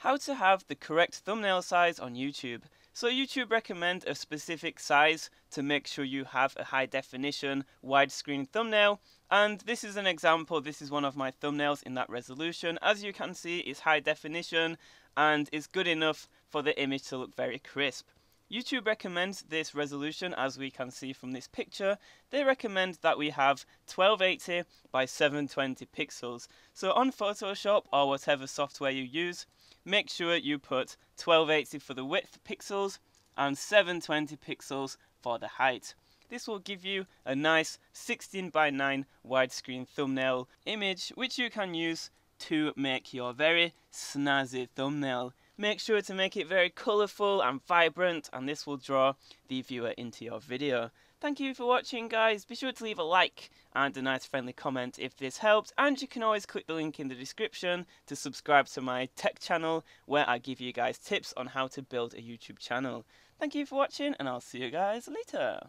How to have the correct thumbnail size on YouTube. So YouTube recommend a specific size to make sure you have a high definition widescreen thumbnail and this is an example this is one of my thumbnails in that resolution as you can see it's high definition and it's good enough for the image to look very crisp. YouTube recommends this resolution as we can see from this picture. They recommend that we have 1280 by 720 pixels. So on Photoshop or whatever software you use, make sure you put 1280 for the width pixels and 720 pixels for the height. This will give you a nice 16 by 9 widescreen thumbnail image which you can use to make your very snazzy thumbnail. Make sure to make it very colourful and vibrant and this will draw the viewer into your video. Thank you for watching guys, be sure to leave a like and a nice friendly comment if this helped and you can always click the link in the description to subscribe to my tech channel where I give you guys tips on how to build a YouTube channel. Thank you for watching and I'll see you guys later.